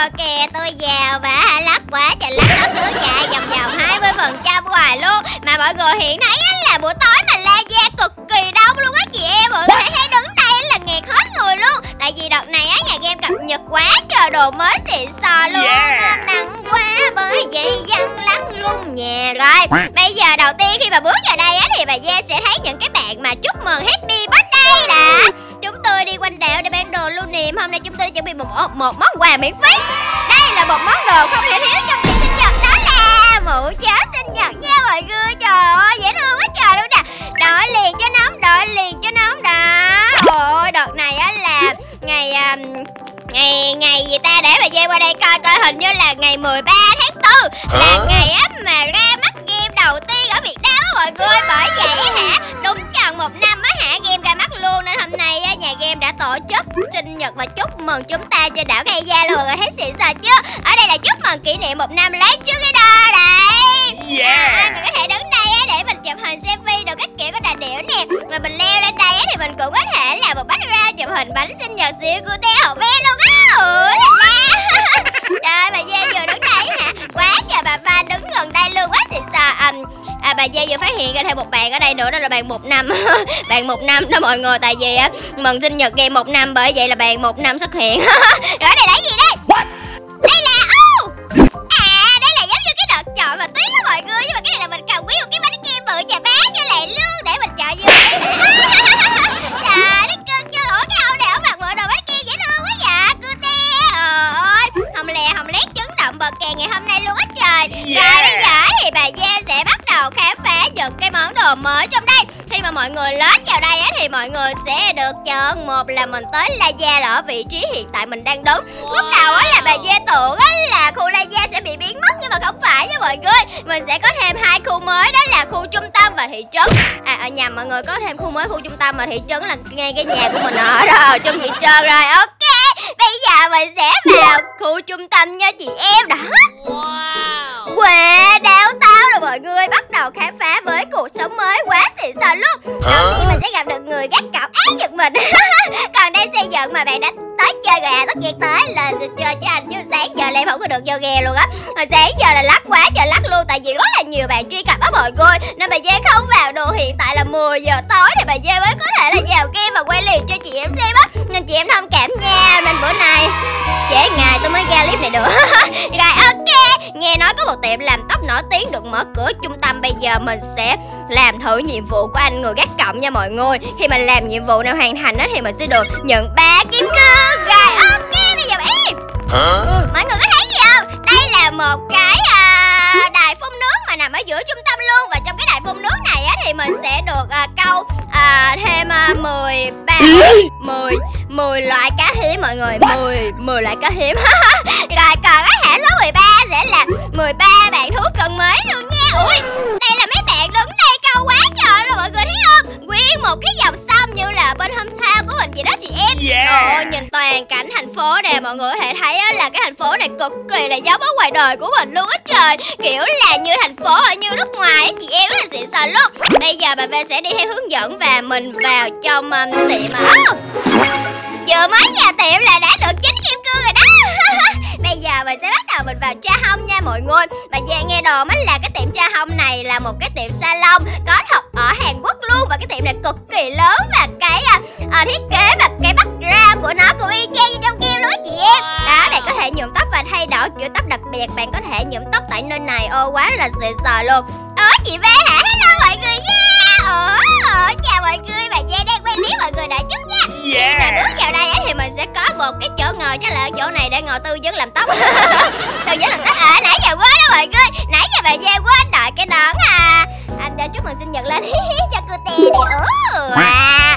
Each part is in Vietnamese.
bờ kè tôi vào và lắc quá trời lắc nó cứ chạy vòng vòng 20 phần trăm hoài luôn. Mà mọi người hiện thấy là buổi tối mà la da cực tại vì đợt này á nhà game cập nhật quá trời đồ mới xịn sò luôn Yeah. nó nắng quá bởi vậy dân lắc lung nhà rồi. Bây giờ đầu tiên khi mà bước vào đây á thì bà gia sẽ thấy những cái bạn mà chúc mừng happy birthday đã. Chúng tôi đi quanh đảo để bán đồ lưu niệm. Hôm nay chúng tôi đã chuẩn bị một, một món quà miễn phí. Đây là một món đồ không thể thiếu trong dịp sinh nhật đó là mũ chó sinh nhật nha mọi người. Trời ơi ngày à, ngày ngày gì ta? Để bà dê qua đây coi coi hình như là ngày 13 tháng 4 là Hả? ngày á mà ra mắt game đầu tiên ở Việt Nam á mọi người. Bởi vậy hả đúng tròn một năm á hả game ra mắt luôn. Nên hôm nay á nhà game đã tổ chức sinh nhật và chúc mừng chúng ta trên đảo Cây Gia luôn. Mọi người thấy xịn sò chưa? Ở đây là chúc mừng kỷ niệm một năm lấy trước cái đo đấy. Yeah. mình có thể đứng đây á để mình chụp hình selfie đồ các kiểu có đà nè. Mà mình leo lên đây thì mình cũng có thể làm một bánh ra chụp hình bánh sinh nhật siêu cute hậu ve luôn á. Ủa là la trời bà dê vừa đứng đây hả? Quá trời bà pha đứng gần đây luôn quá thì sợ um, à bà dê vừa phát hiện ra thêm một bạn ở đây nữa đó là bạn một năm. Bạn một năm đó mọi người tại vì á mừng sinh nhật game một năm bởi vậy là bạn một năm xuất hiện. Rồi đây là gì đây? What? Chạy vô. Ngày hôm nay luôn á trời. Yeah. rồi bây giờ thì bà Gia sẽ bắt đầu khám phá những cái món đồ mới trong đây. Khi mà mọi người lết vào đây á thì mọi người sẽ được chọn một là mình tới La Gia là ở vị trí hiện tại mình đang đứng. Lúc đầu á là bà Gia tưởng á là khu La Gia sẽ bị biến mất nhưng mà không phải nha mọi người. Mình sẽ có thêm hai khu mới đó là khu trung tâm và thị trấn. À, à nhầm mọi người có thêm khu mới khu trung tâm và thị trấn là ngay cái nhà của mình ở đó ở trong thị trấn rồi. Ok bây giờ mình sẽ vào khu trung tâm nha chị em. Đó. Wow, đau tao rồi mọi người Bắt đầu khám phá với cuộc sống mới quá xịn sò luôn. Đầu tiên mình sẽ gặp được người gác cổng ác giật mình. Còn đang xây dựng mà bạn đã tới chơi rồi à? Tất nhiên tới là chơi cho anh chứ sáng giờ là em không có được vô ghe luôn á. Hồi sáng giờ là lắc quá trời lắc luôn, Tại vì rất là nhiều bạn truy cập á mọi người. Nên bà Dê không vào đồ, hiện tại là 10 giờ tối Thì bà Dê mới có thể là vào game và quay liền cho chị em xem á. Nên chị em thông cảm nha Nên bữa nay trễ ngày tôi mới ra clip này được. Rồi, ok, Nghe nói có một tiệm làm tóc nổi tiếng được mở cửa trung tâm, Bây giờ mình sẽ làm thử nhiệm vụ của anh người gác cổng nha mọi người. Khi mà làm nhiệm vụ nào hoàn thành đó thì mình sẽ được nhận ba kim cương. Rồi ok bây giờ em. Huh? Mọi người có thấy gì không? Đây là một cái à, đài phun nước mà nằm ở giữa trung tâm luôn. Và trong cái đài phun nước này á thì mình sẽ được à, câu à, thêm à, 13 10 10 loại cá hiếm mọi người. 10 10 loại cá hiếm. Rồi còn cái hãng số 13 sẽ là 13 bạn thú cưng mới luôn nha. Ui đây là mấy bạn đứng đây câu quá trời rồi mọi người Nguyên một cái dòng sông như là bên hometown của mình vậy đó chị em. Yeah. Trời ơi, nhìn toàn cảnh thành phố nè mọi người có thể thấy á, là cái thành phố này cực kỳ là giống ở ngoài đời của mình luôn á trời. Kiểu là như thành phố ở như nước ngoài á chị em rất là xịn sò luôn. Bây giờ bà V sẽ đi theo hướng dẫn và mình vào trong um, tiệm á Vừa mới vào tiệm là đã được chín kim cương rồi đó mình sẽ bắt đầu mình vào tra hông nha mọi người. Và về nghe đồn á là cái tiệm tra hông này là một cái tiệm salon Có thật ở Hàn Quốc luôn. Và cái tiệm này cực kỳ lớn Và cái uh, thiết kế và cái bắt background của nó cũng y chang như trong game luôn chị. Em Đó bạn có thể nhuộm tóc và thay đổi kiểu tóc đặc biệt. Bạn có thể nhuộm tóc tại nơi này. Ô quá là xịn sò luôn. Ủa chị V hả? Hello mọi người nha. Ủa, chào mọi người. Bà Giang đang quay clip mọi người đã chút nha. Khi mà Yeah. bước vào đây thì mình sẽ có một cái chỗ ngồi. Chắc là ở chỗ này để ngồi tư vấn làm tóc. Tư vấn làm tóc. À nãy giờ quên đó mọi người. Nãy giờ bà Giang quên đợi cái nón à anh đã chúc mừng sinh nhật lên cho cô tè nè. Ủa, à.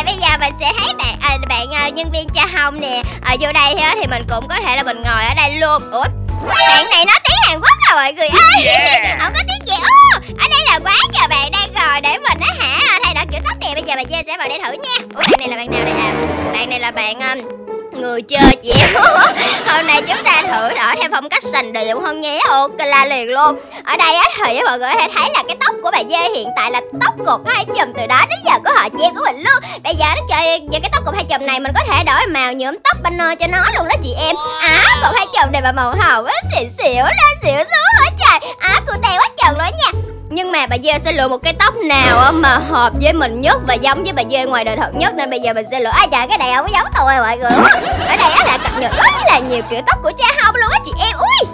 Rồi bây giờ mình sẽ thấy bạn à, bạn à, nhân viên cha hông nè. Ở vô đây á, thì mình cũng có thể là mình ngồi ở đây luôn. Ủa? Bạn này nói tiếng Hàn Quốc à mọi người ơi. Yeah. không có tiếng gì. Ồ, ở đây là quá trời bạn đang ngồi để mình á hả? Thay đổi kiểu tóc nè bây giờ bà Giang sẽ vào đây thử nha. Ủa bạn này là bạn nào đây à bạn này là bạn um, người chơi chị hôm nay chúng ta thử đổi theo phong cách sành điệu hơn nhé. Ok la liền luôn. Ở đây á thì mọi người hay thấy là cái tóc của bà dê hiện tại là tóc cột hai chùm từ đó đến giờ của họ che của mình luôn. Bây giờ nó chơi về cái tóc cột hai chùm này mình có thể đổi màu nhuộm tóc banner cho nó luôn đó chị em. Á à, cột hai chùm này mà màu hồng á xỉu xỉu lên xỉu xuống nữa trời. Á à, cute quá trời đó nha. Nhưng mà bà dê sẽ lựa một cái tóc nào mà hợp với mình nhất và giống với bà dê ngoài đời thật nhất. Nên bây giờ mình sẽ lựa ai trời, cái này không có giống tôi, mọi người. Ở đây là cập nhật rất là nhiều kiểu tóc của cha không luôn á, chị em. Ui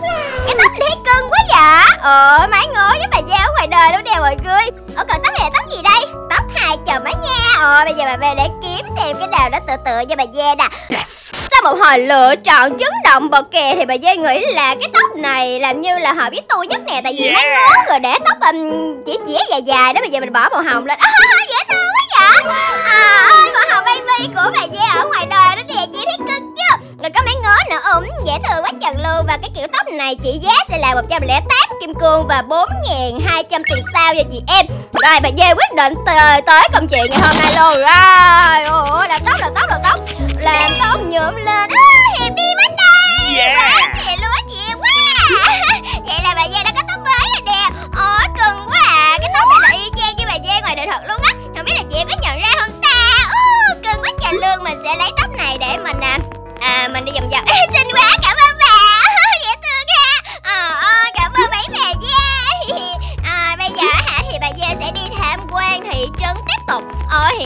cái tóc này thấy cưng quá vậy? Ờ mái ngố với bà ở ngoài đời luôn nè mọi người. Ở còn tóc này là tóc gì đây? Tóc hai chồng á nha. Ờ bây giờ bà về để kiếm xem cái nào nó tựa tựa cho bà dê nè. Sau một hồi lựa chọn chấn động bờ kè thì bà dê nghĩ là cái tóc này làm như là hợp với tôi nhất nè. Tại vì yeah. mái ngố rồi để tóc um, chỉ chỉ dài dài đó bây giờ mình bỏ màu hồng lên. À, dễ thương này chỉ giá sẽ là 108 kim cương và 4.200 tiền sao cho chị em. Rồi bà dê quyết định tới, tới công chuyện ngày hôm nay luôn. Rồi ôi làm tóc làm tóc làm tóc làm tóc nhuộm lên. À, hiệp đi bắt đây. Yeah. quá chị luôn á chị em quá. Vậy là bà dê đã có tóc mới rồi nè. Ôi cưng quá à. Cái tóc này là y chang như bà dê ngoài đời thật luôn á. Không biết là chị em có nhận ra không ta? Uh, cưng quá trời luôn mình sẽ lấy tóc này để mình à, à mình đi vòng vòng. Xinh quá cảm ơn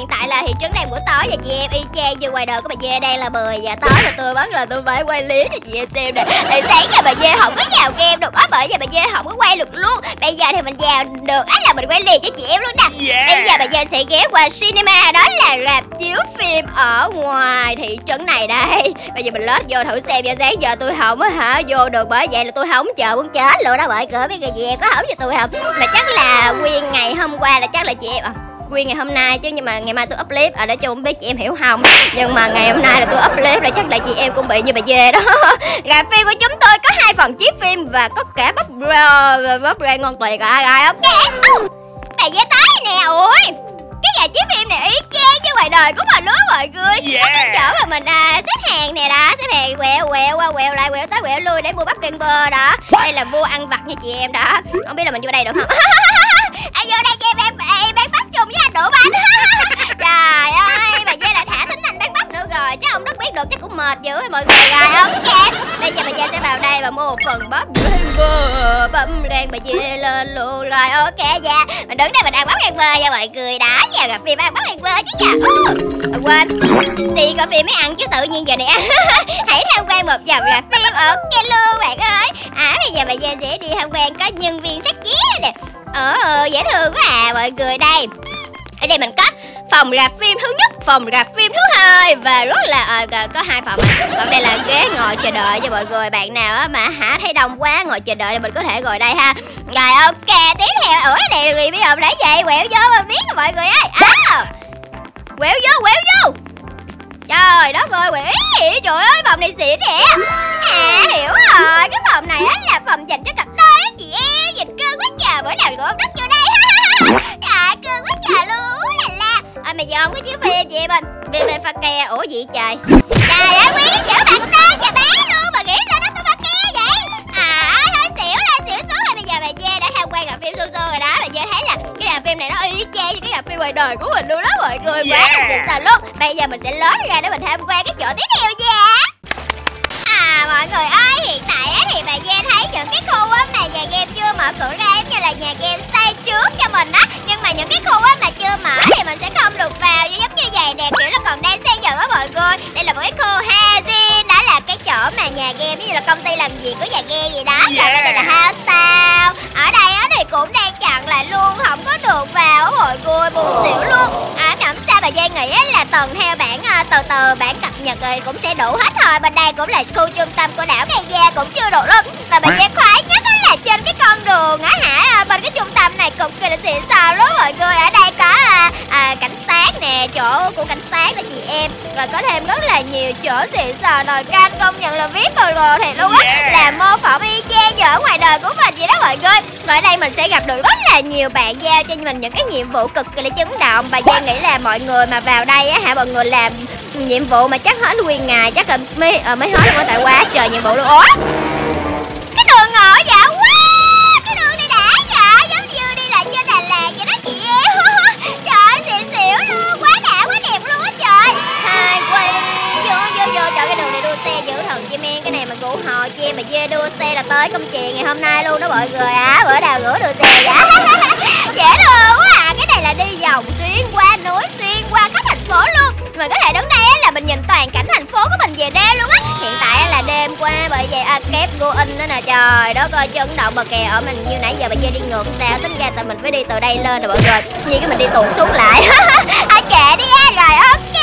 hiện tại là thị trấn đang buổi tối và chị em y chang như ngoài đời của bà dê đang là 10 giờ tối và tôi bắt là tôi phải quay lý cho chị em xem nè. Tại sáng giờ bà dê không có vào game được á bởi vì bà dê không có quay được luôn. Bây giờ thì mình vào được á là mình quay liền cho chị em luôn nè. Yeah. bây giờ bà dê sẽ ghé qua cinema đó là rạp chiếu phim ở ngoài thị trấn này đây. Bây giờ mình lết vô thử xem giờ sáng giờ tôi không á hả vô được bởi vậy là tôi không chờ muốn chết luôn đó bởi cỡ mấy người dê có hổng cho tôi không? Mà chắc là nguyên ngày hôm qua là chắc là chị em à nguyên ngày hôm nay chứ nhưng mà ngày mai tôi up clip. Ở để cho không biết chị em hiểu không? Nhưng mà ngày hôm nay là tôi up clip rồi chắc là chị em cũng bị như bà dê đó. Rạp phim của chúng tôi có hai phần chiếu phim và có cả bắp bắp ra ngon tuyệt rồi rồi ok bà dê tới nè ui cái nhà chiếu phim này y chang như ngoài đời của mình luôn mọi người. Yeah. cái chỗ mà mình à, xếp hàng nè đó xếp hàng quẹo quẹo qua quẹo lại quẹo tới quẹo lui để mua bắp canh bơ đó. Đây là vua ăn vặt nha chị em đó. Không biết là mình vô đây được không em chung với anh đổ bánh trời ơi rồi chứ ông đất biết được chắc cũng mệt dữ mọi người rồi ok bây giờ bà dê sẽ vào đây và mua một phần bắp rainbow bấm đen bà dê lên luôn. Rồi ok dạ mình đứng đây mình ăn bắp rainbow nha mọi người đã vào gặp phim ăn bắp vơ chứ nhờ. À, quên. Đi coi phim mới ăn chứ tự nhiên giờ này ăn hãy tham quan một vòng gặp phim ok luôn bạn ơi. À bây giờ bà dê sẽ đi tham quan có nhân viên sắc vé nè. Ờ dễ thương quá à mọi người đây. Ở đây mình có phòng rạp phim thứ nhất phòng rạp phim thứ hai. Và rất là à, có hai phòng. À. còn đây là ghế ngồi chờ đợi cho mọi người. Bạn nào á mà hả thấy đông quá ngồi chờ đợi thì mình có thể ngồi đây ha. Rồi ok tiếp theo. Ủa này người bây giờ lấy vậy quẹo vô mà biết mọi người ơi. À quẹo vô quẹo vô. Trời đất ơi quỷ trời ơi phòng này xịn nè à hiểu rồi. Cái phòng này á là phòng dành cho cặp đôi á. Chị em nhìn cơ quá trời. Bữa nào gom đất vô đây. Giờ không có chiếu phim chị em ơi về pha ke ủa gì trời? Trời ơi quý chở bạn tên và bé luôn mà nghĩ sao nó tôi pha ke vậy. À thôi xỉu lên xỉu xuống rồi. Bây giờ bà dê đã tham quan gặp phim su su rồi đó. Bà dê thấy là cái rạp phim này nó y chang như cái rạp phim ngoài đời của mình luôn đó mọi người. Quá là xịn luôn. Bây giờ mình sẽ lớn ra để mình tham quan cái chỗ tiếp theo nha. À mọi người ơi hiện tại á thì bà dê thấy những cái khu á mà nhà game chưa mở cửa ra giống như là nhà game xây trước cho mình á. Nhưng giống như là công ty làm việc của nhà game gì đó yeah. còn đây là house town ở đây á thì cũng đang chặn lại luôn không có được vào á mọi người buồn xỉu luôn. À mà sao bà dê nghĩ là tuần theo bản uh, từ từ bản cập nhật rồi cũng sẽ đủ hết rồi. Bên đây cũng là khu trung tâm của đảo Cây Gia cũng chưa đủ luôn và bà dê khoái nhất là trên cái con đường á hả? Bên cái trung tâm này cực kỳ là xịn sò luôn mọi người. Ở đây có à, à, cảnh sát nè chỗ của cảnh sát đó chị em. Rồi có thêm rất là nhiều chỗ xịn sò nồi canh công nhận là viết logo thiệt luôn á. Yeah. là mô phỏng y chang như ở ngoài đời của mình vậy đó mọi người. Và ở đây mình sẽ gặp được rất là nhiều bạn giao cho mình những cái nhiệm vụ cực kỳ là chấn động. Và Giang nghĩ là mọi người mà vào đây á hả mọi người làm nhiệm vụ mà chắc hết nguyên ngày chắc là mới ờ, mới hết luôn tại quá trời nhiệm vụ luôn. Ủa? Cái đường ngõ dạ quá xe dữ thần chim em cái này mà cụ họ chim mà dê đua xe là tới công chuyện ngày hôm nay luôn đó mọi người á. Bữa nào rửa được xe dạ dễ thương quá à. Cái này là đi vòng xuyên qua núi xuyên qua khắp thành phố luôn. Mà có thể đứng đây á là mình nhìn toàn cảnh thành phố của mình về đêm luôn á. Hiện tại là đêm qua bởi vậy à, kép go in đó nè. Trời đó coi chấn động mà kè ở mình như nãy giờ bà dê đi ngược sao. Tính ra tụi mình phải đi từ đây lên rồi mọi người. Như cái mình đi tụt xuống lại. Ai kệ đi á. Rồi ok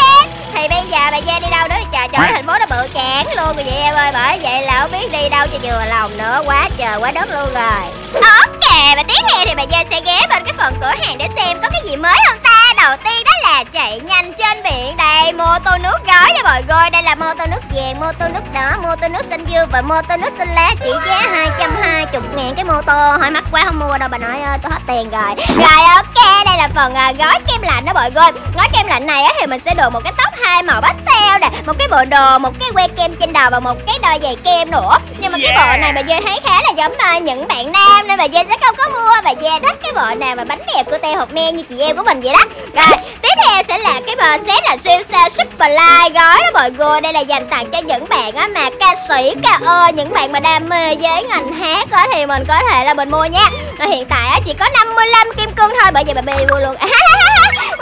thì bây giờ bà dê đi đâu nữa trời trời thành phố nó bự chán luôn rồi vậy em ơi. Bởi vậy là không biết đi đâu cho vừa lòng nữa. Quá trời quá đất luôn rồi. Ok và tiếp theo thì bà dê sẽ ghé bên cái phần cửa hàng để xem có cái gì mới không ta? Đầu tiên đó là chạy nhanh trên biển. Đây mô tô nước gói nha mọi người. Đây là mô tô nước vàng mô tô nước đỏ mô tô nước xanh dương và mô tô nước xanh lá. Chỉ giá 220 ngàn cái mô tô. Hỏi mắc quá không mua đâu bà nói ơi tôi hết tiền rồi. Rồi ok đây là phần à, gói kem lạnh đó mọi người. Gói kem lạnh này á thì mình sẽ được một cái tóc hai màu pastel nè một cái bộ đồ một cái que kem trên đầu và một cái đôi giày kem nữa. Nhưng mà cái Yeah. bộ này bà dê thấy khá là giống à, những bạn nam nên bà dê sẽ không có mua. Bà dê thích cái bộ nào mà bánh mèo cute hộp me như chị em của mình vậy đó. Rồi tiếp theo sẽ là cái bờ set là siêu sao super light. Gói đó mọi người đây là dành tặng cho những bạn á mà ca sĩ ca ơ những bạn mà đam mê với ngành hát á thì mình có thể là mình mua nha. Rồi hiện tại á chỉ có 55 kim cương thôi bởi vậy bà bê mua luôn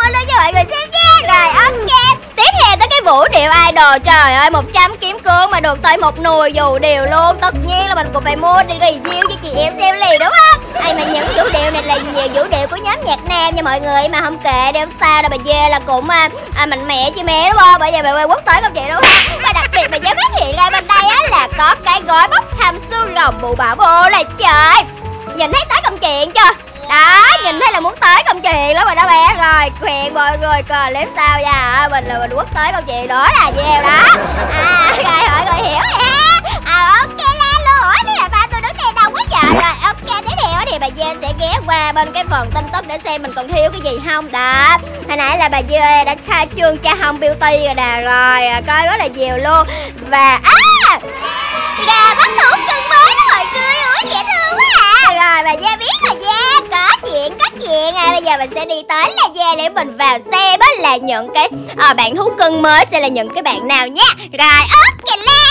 ơn luôn cho mọi người xem nha rồi ok. Tiếp theo tới cái vũ điệu idol trời ơi 100 kiếm cương mà được tới một nùi dù điều luôn. Tất nhiên là mình cũng phải mua đi review cho chị em xem liền đúng không? Ai mà những vũ điệu này là nhiều vũ điệu của nhóm nhạc nam nha mọi người. Mà không kệ đeo sao đâu bà dê là cũng à, à, mạnh mẽ chứ mẹ đúng không? Bây giờ bà quay quốc tới không chị đúng không? Và đặc biệt bà dê phát hiện ra bên đây á là có cái gói bốc hàm xương gồng bụ bảo bô là trời. Nhìn thấy tới công chuyện chưa? Đó nhìn thấy là muốn tới công chuyện lắm rồi đó bé. Rồi chuyện mọi người coi clip sao nha. Mình là mình quốc tới công chuyện đó là gieo đó. À rồi, mọi người hiểu ha. À ok, la luôn ủa thế là ba tôi đứng đây đâu quá giờ rồi, ok, tiếp theo thì bà dê sẽ ghé qua bên cái phần tin tức để xem mình còn thiếu cái gì không. Đó, hồi nãy là bà dê đã khai trương cha hồng beauty rồi nè. Rồi à, coi rất là nhiều luôn. Và à gà bắt thủ cưng rồi bà gia biết là gia có chuyện có chuyện à. Bây giờ mình sẽ đi tới là gia để mình vào xem á là những cái à, bạn thú cưng mới sẽ là những cái bạn nào nha. Rồi ok la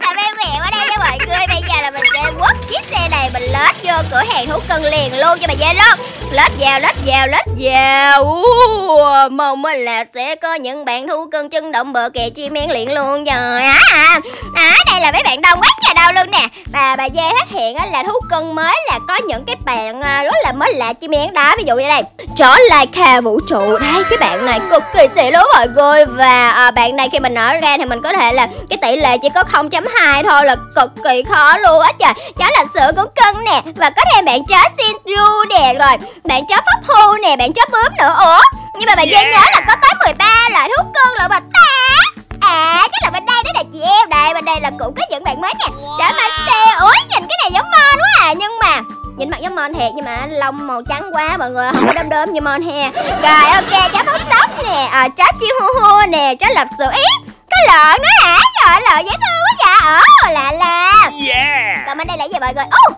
là bên mẹ ở đây nha mọi người bây giờ là mình sẽ quất chiếc xe này mình lết vô cửa hàng thú cưng liền luôn cho bà dê luôn lết vào lết vào lết vào. Uh, mong mình là sẽ có những bạn thú cưng chân động bờ kè chim én liền luôn rồi á à, à đây là mấy bạn đông quá trời đâu luôn nè. Và bà dê phát hiện á là thú cưng mới là có những cái bạn đó rất là mới lạ chim én đó ví dụ như đây. Trở lại kha vũ trụ. Đấy cái bạn này cực kỳ xịn lố mọi người. Và à, bạn này khi mình nở ra thì mình có thể là cái tỷ lệ chỉ có 0.2 thôi là cực kỳ khó luôn á trời. Chó là sữa của cưng nè và có thêm bạn chó Shinru nè rồi bạn chó pháp hu nè bạn chó bướm nữa ủa? Nhưng mà bà dê Yeah. nhớ là có tới 13 loại thú cưng lận bà ta À chắc là bên đây đó là chị em. Đây bên đây là cũng có những bạn mới nè Chả mà xe. Ủa nhìn cái này giống Mon quá à. Nhưng mà Nhìn mặt giống Mon thiệt Nhưng mà lông màu trắng quá mọi người Không có đơm đơm như Mon he. Rồi ok chó phóng sóc nè. À, Chó chiêu hu hu nè Chó lập sự ý. Có lợn nữa hả? Trời lợn dễ thương quá dạ Ồ lạ là. Yeah. còn bên đây là gì mọi người? Ô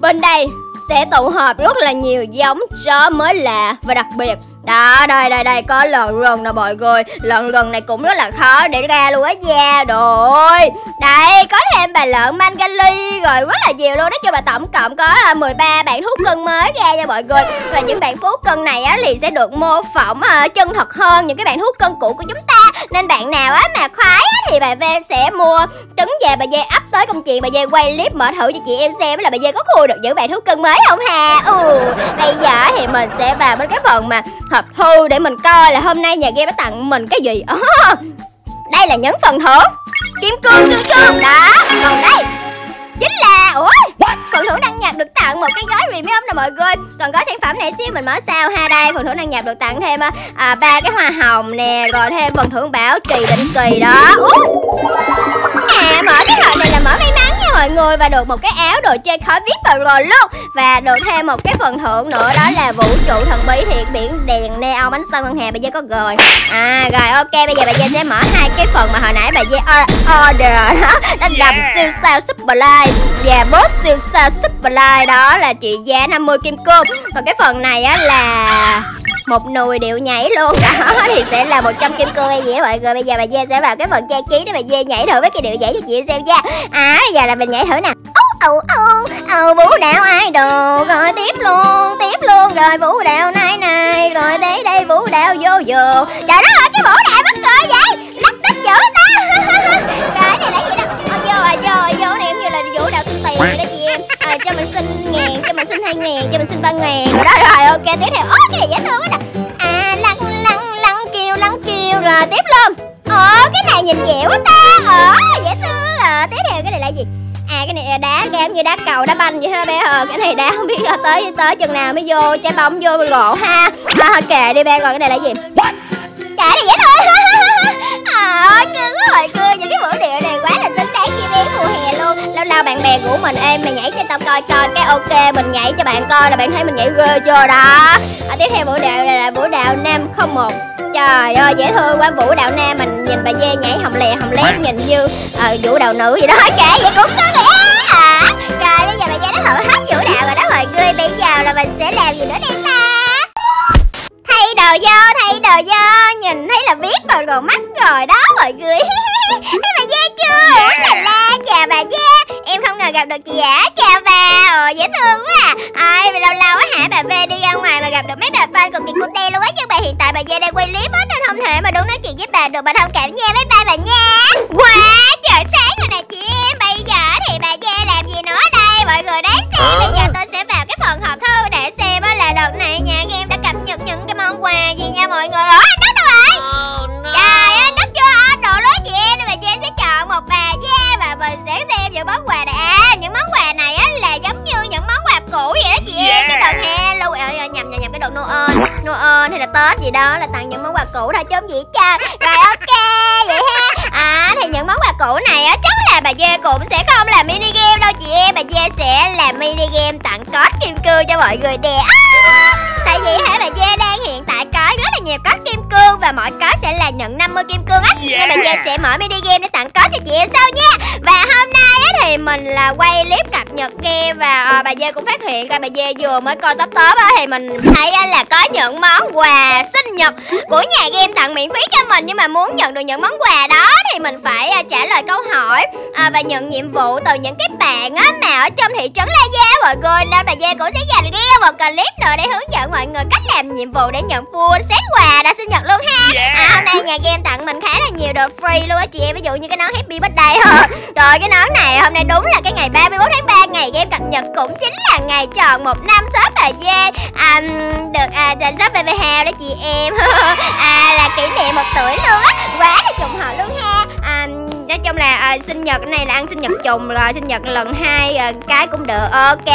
Bên đây sẽ tụ hợp rất là nhiều giống chó mới lạ và đặc biệt đó đây đây đây có lợn rừng nè mọi người. Lợn rừng này cũng rất là khó để ra luôn á da rồi đây có thêm bà lợn mangali rồi rất là nhiều luôn. Nói chung là tổng cộng có à, 13 bạn thú cưng mới ra nha mọi người. Và những bạn thú cưng này á thì sẽ được mô phỏng à, chân thật hơn những cái bạn thú cưng cũ của chúng ta. Nên bạn nào á mà khoái á, thì bà V sẽ mua trứng về bà dê ấp tới công chuyện bà dê quay clip mở thử cho chị em xem là bà dê có khui được những bạn thú cưng mới không ha? Ừ bây giờ thì mình sẽ vào bên cái phần mà tập hư để mình coi là hôm nay nhà game đã tặng mình cái gì. Oh, đây là những phần thưởng. Kim cương cương cương đó còn đây. Chính là ủa phần thưởng đăng nhập được tặng một cái gói premium nè mọi người. Còn có sản phẩm này xíu mình mở sao ha. Đây phần thưởng đăng nhập được tặng thêm ờ, à, ba cái hoa hồng nè rồi thêm phần thưởng bảo trì định kỳ đó mở cái loại này là mở may mắn nha mọi người. Và được một cái áo đồ chơi khỏi viết vào rồi luôn. Và được thêm một cái phần thưởng nữa đó là vũ trụ thần bí thiệt biển đèn neon bánh sân ngân hà. Bây giờ có rồi à rồi ok. Bây giờ bà Dê sẽ mở hai cái phần mà hồi nãy bà Dê order đó. Đó là siêu sao super light và boss siêu sao super light đó là trị giá 50 kim cương. Còn cái phần này á là một nùi điệu nhảy luôn. Đó thì sẽ là 100 kim cương hay gì á mọi người bây giờ bà Dê sẽ vào cái phần trang trí để bà Dê nhảy thử với cái điệu nhảy cho chị xem nha. À bây giờ là mình nhảy thử nè. Ồ ồ ồ vũ đạo idol. Rồi tiếp luôn tiếp luôn. Rồi vũ đạo này này rồi tới đây vũ đạo vô vô. Trời đất ơi cái vũ đạo bất ngờ vậy. Lắc xích dữ ta. Cái này là gì đâu vô rồi vô rồi vô này em như là vũ đạo xin tiền đó chị em. À, cho mình xin nghỉ xin hai ngàn cho mình xin ba ngàn. Đó rồi ok tiếp theo. Ố cái này dễ thương quá nè. À lăng lăng lăng kêu lăng kêu rồi tiếp luôn. Ồ cái này nhìn dẻo quá ta. Ồ dễ thương. À tiếp theo cái này là gì? À cái này là đá game như đá cầu đá banh vậy ha bé ờ cái này đá không biết là tới tới chừng nào mới vô trái bóng vô gỗ ha. Ờ, à, kệ đi bé rồi cái này là gì. Chả này dễ thôi à cưng quá rồi cưng những cái bữa điệu này quá là xứng đáng chi biến mùa hè luôn lâu lâu bạn bè của mình em mày nhảy cho tao coi coi cái ok mình nhảy cho bạn coi là bạn thấy mình nhảy ghê chưa đó. À, tiếp theo vũ đạo này là vũ đạo nam không một. Trời ơi dễ thương quá vũ đạo nam mình nhìn bà dê nhảy hồng lè hồng lét nhìn như uh, vũ đạo nữ vậy đó. Kệ vậy cũng có người à. Rồi bây giờ bà dê đã thử hết vũ đạo rồi đó mọi người bây giờ là mình sẽ làm gì nữa đây ta? Thay đồ vô thay đồ vô nhìn thấy là biết vào gò mắt rồi đó mọi người thấy bà dê chưa? Ủa là la chào bà dê em không ngờ gặp được chị ả. Chào bà. Ồ, dễ thương quá à. Ai lâu lâu á hả? Bà về đi ra ngoài mà gặp được mấy bà fan cực kỳ cute luôn á. Chứ bà hiện tại bà về đang quay clip á, nên không thể mà đúng nói chuyện với bà được. Bà thông cảm nha bye bye bà nha. Quá trời sáng rồi nè chị. Em bây giờ thì bà dê làm gì nữa đây? Mọi người đáng xem. Bây giờ gì đó là tặng những món quà cũ thôi chứ không gì trơn. Rồi ok vậy ha. À thì những món quà cũ này á chắc là bà dê cũng sẽ không làm mini game đâu chị em. Bà dê sẽ làm mini game tặng code kim cương cho mọi người nè. À, tại vì hả bà dê đang hiện tại có rất là nhiều code kim cương và mỗi code sẽ là nhận 50 kim cương á. Nên bà dê sẽ mở mini game để tặng code cho chị em sau nha. Và thì mình là quay clip cập nhật game và à, bà dê cũng phát hiện ra bà dê vừa mới coi top top á thì mình thấy á, là có những món quà sinh nhật của nhà game tặng miễn phí cho mình. Nhưng mà muốn nhận được những món quà đó thì mình phải à, trả lời câu hỏi à, và nhận nhiệm vụ từ những cái bạn á mà ở trong thị trấn La Gia. Mọi người nên bà dê cũng sẽ dành riêng một clip nữa để hướng dẫn mọi người cách làm nhiệm vụ để nhận full set quà đã sinh nhật luôn ha. À, hôm nay nhà game tặng mình khá là nhiều đồ free luôn á chị em. Ví dụ như cái nón happy birthday thôi. Rồi cái nón này hôm nay đúng là cái ngày 31 tháng 3 ngày game cập nhật cũng chính là ngày tròn một năm shop bà dê à, được à, shop BB House đó chị em. À là kỷ niệm một tuổi luôn á. Quá là trùng hợp luôn ha. À, nói chung là à, sinh nhật này là ăn sinh nhật trùng rồi sinh nhật lần hai à, cái cũng được. Ok.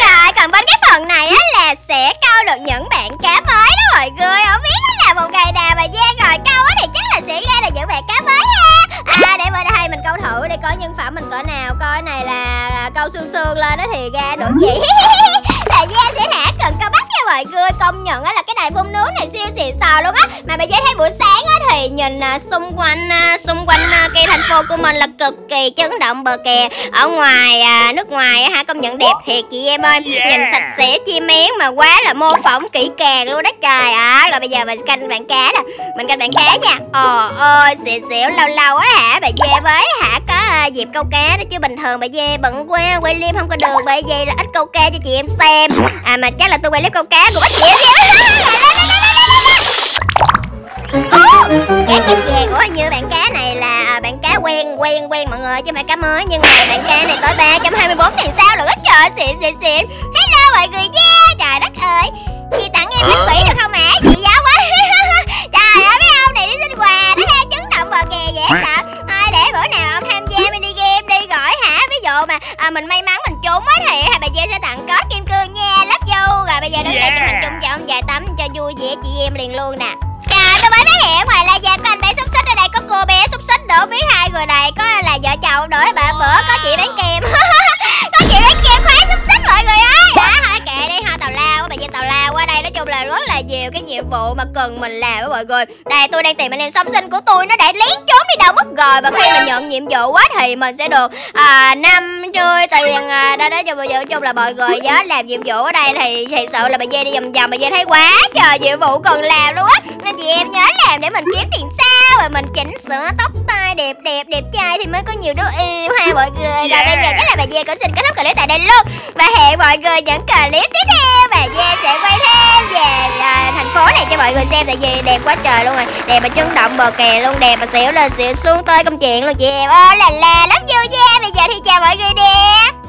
Rồi còn bên cái phần này á là sẽ câu được những bạn cá mới đó mọi người. Không biết là một ngày nào mà dê rồi câu á thì chắc là sẽ ra được những bạn cá mới ha à để bên đây mình câu thử để coi nhân phẩm mình cỡ nào coi này là câu xương xương lên đó thì ra được gì là dê sẽ hả? Cần câu bắp nha mọi người. Công nhận á là cái đài phun nước này siêu xịn sò luôn á. Mà bà dê thấy buổi sáng á thì nhìn à, xung quanh à, xung quanh à, cái thành phố của mình là cực kỳ chấn động bờ kè. Ở ngoài à, nước ngoài á hả? Công nhận đẹp thiệt chị em ơi. Nhìn sạch sẽ chim én mà quá là mô phỏng kỹ càng luôn đó trời. Ạ rồi bây giờ mình canh bạn cá nè. Mình canh bạn cá nha. Ờ ơi xỉu xỉu lâu lâu á hả? Bà dê với hả? Có à, dịp câu cá đó chứ bình thường bà dê bận quá quay live không có được bởi vậy là ít câu cá cho chị em xem à mà chắc là tôi quay clip câu cá của bác em cá chim vàng ủa như bạn cá này là bạn cá quen quen quen mọi người chứ phải cá mới nhưng mà bạn cá này tới 324 tiền sao rồi đó trời xịn xịn xịn. Hello mọi người nha trời đất ơi. Chị tặng em bánh quỷ được không ạ chị tôi đang tìm anh em song sinh của tôi nó đã lén trốn đi đâu mất rồi và khi mà nhận nhiệm vụ quá thì mình sẽ được à, năm rưỡi tiền à, đó cho bà nói chung là mọi người nhớ làm nhiệm vụ ở đây thì thật sự là bà dê đi vòng vòng bà dê thấy quá trời nhiệm vụ cần làm luôn á. Nên chị em nhớ làm để mình kiếm tiền sao rồi mình chỉnh sửa tóc tai đẹp đẹp đẹp trai thì mới có nhiều đứa yêu ha mọi người. Rồi bây giờ chắc là bà dê cũng xin kết thúc clip tại đây luôn. Và hẹn mọi người những clip tiếp theo. Bà dê sẽ quay thêm về à, thành phố này cho mọi người xem tại vì đẹp quá trời luôn rồi. Đẹp mà chân động bờ kè luôn đẹp mà xỉu lên xỉu xuống tới công chuyện luôn chị em ơi. Là là lắm vui nha. Bây giờ thì chào mọi người đi nè